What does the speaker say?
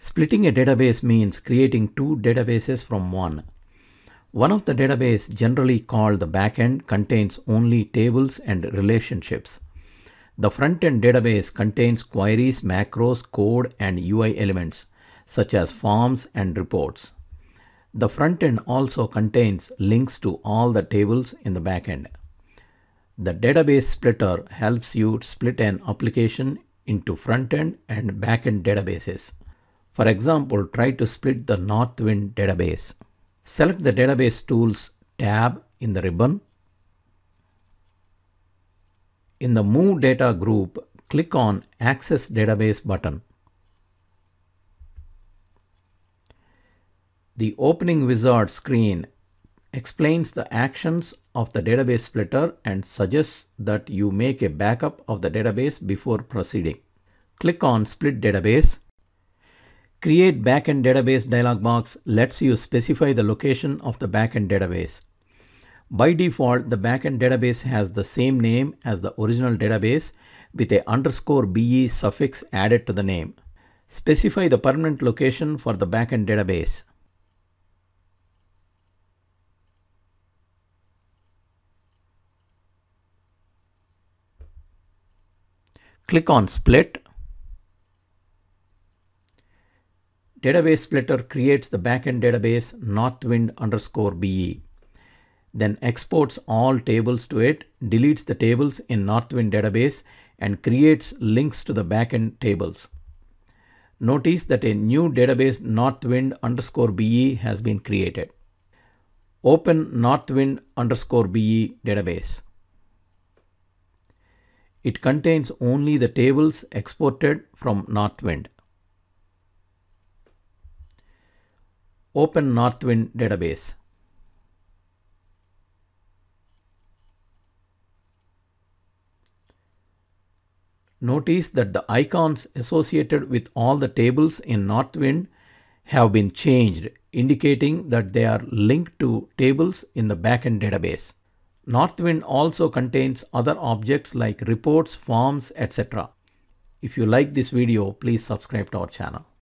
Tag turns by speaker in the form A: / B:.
A: Splitting a database means creating two databases from one. One of the database generally called the backend contains only tables and relationships. The front-end database contains queries, macros, code, and UI elements such as forms and reports. The front end also contains links to all the tables in the backend. The database splitter helps you split an application into front-end and back-end databases. For example, try to split the Northwind database. Select the Database Tools tab in the ribbon. In the Move Data group, click on Access Database button. The opening wizard screen explains the actions of the database splitter and suggests that you make a backup of the database before proceeding. Click on Split Database. Create Backend Database dialog box lets you specify the location of the backend database. By default, the backend database has the same name as the original database with a underscore BE suffix added to the name. Specify the permanent location for the backend database. Click on Split. Database Splitter creates the backend database northwind underscore BE then exports all tables to it, deletes the tables in Northwind database, and creates links to the backend tables. Notice that a new database Northwind underscore BE has been created. Open Northwind underscore BE database. It contains only the tables exported from Northwind. Open Northwind database. Notice that the icons associated with all the tables in Northwind have been changed, indicating that they are linked to tables in the backend database. Northwind also contains other objects like reports, forms, etc. If you like this video, please subscribe to our channel.